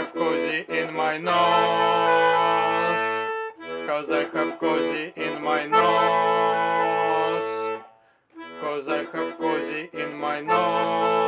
have cozy in my nose. Cause I have cozy in my nose. Cause I have cozy in my nose.